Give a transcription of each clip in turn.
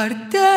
parte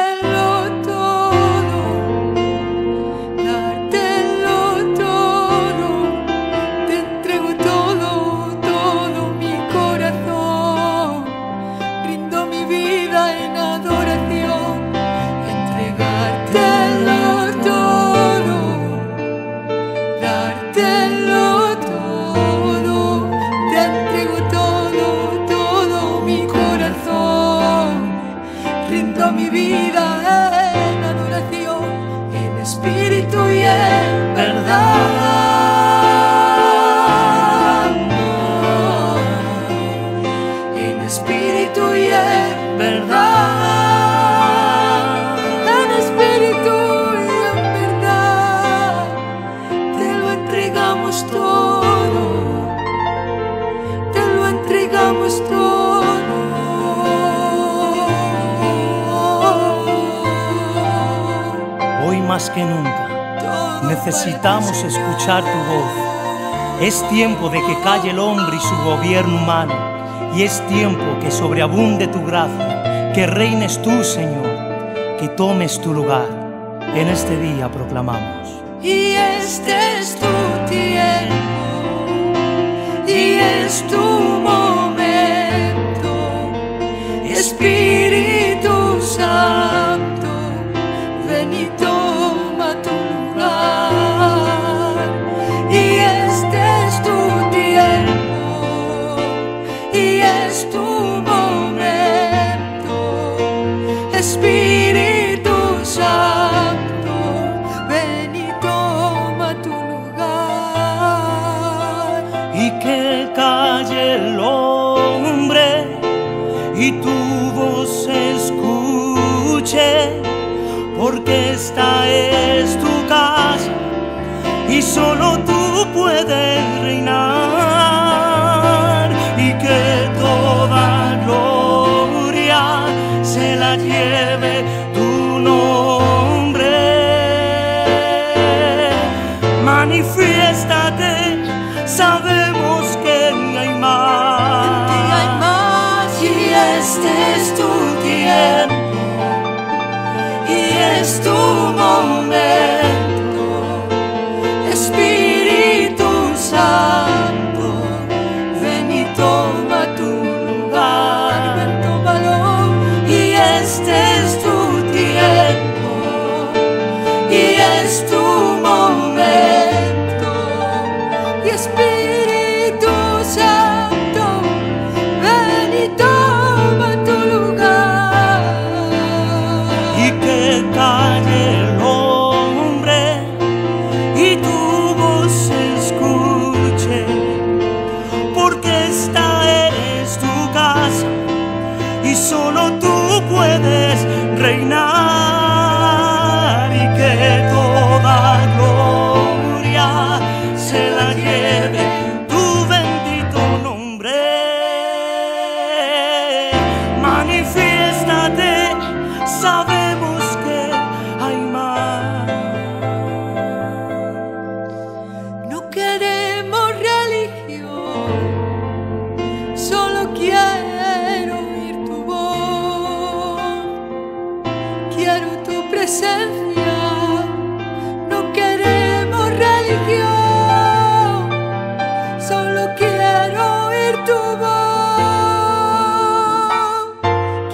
necesitamos escuchar tu voz. Es tiempo de que calle el hombre y su gobierno humano. Y es tiempo que sobreabunde tu gracia, que reines tú, Señor, que tomes tu lugar. En este día proclamamos. Y este es tu tiempo, y es tu que calle el hombre y tu voz escuche, porque esta es tu casa y solo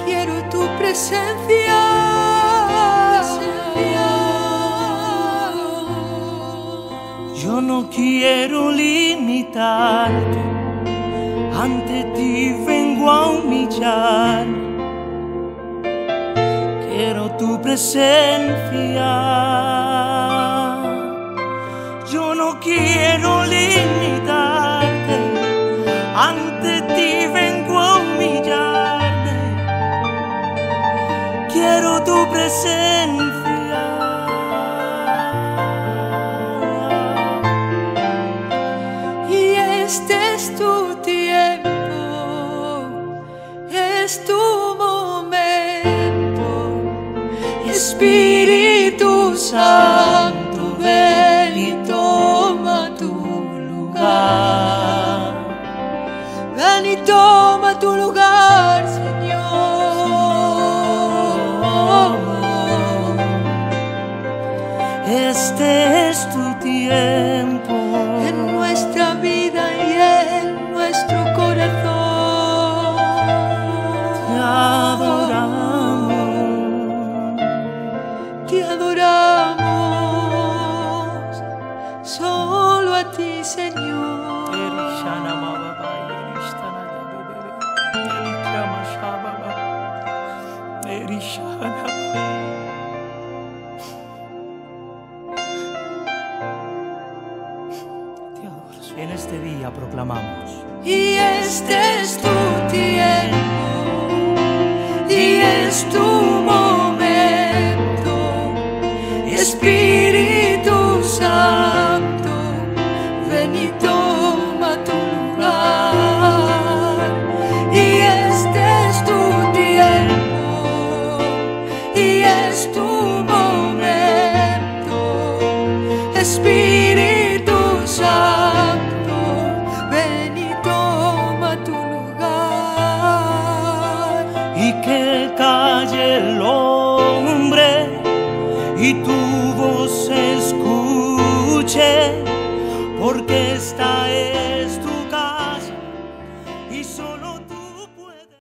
quiero tu presencia. Yo no quiero limitarte, ante ti vengo a humillar. Quiero tu presencia. Yo no quiero limitar ante ti vengo a humillarme. Quiero tu presencia. y toma tu lugar, Señor. Este es tu tiempo. En este día proclamamos. Y este es tu tiempo. que calle el hombre y tu voz escuche, porque esta es.